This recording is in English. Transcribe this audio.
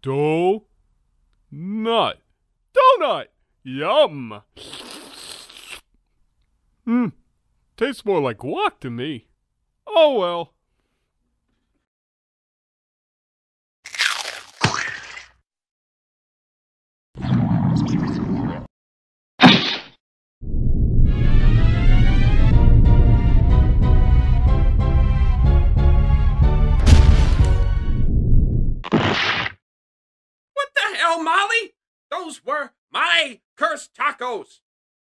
Do nut. Donut. Yum. Hmm. Tastes more like guac to me. Oh well. Molly? Those were my cursed tacos.